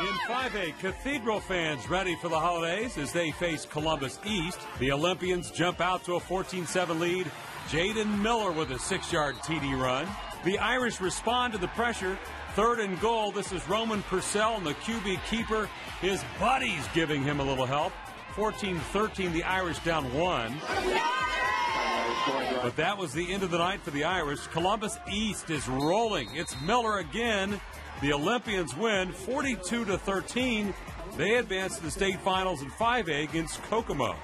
In 5A, Cathedral fans ready for the holidays as they face Columbus East. The Olympians jump out to a 14-7 lead. Jaden Miller with a six-yard TD run. The Irish respond to the pressure. Third and goal. This is Roman Purcell and the QB keeper. His buddies giving him a little help. 14-13, the Irish down one. But that was the end of the night for the Irish. Columbus East is rolling. It's Miller again. The Olympians win 42 to 13. They advance to the state finals in 5A against Kokomo.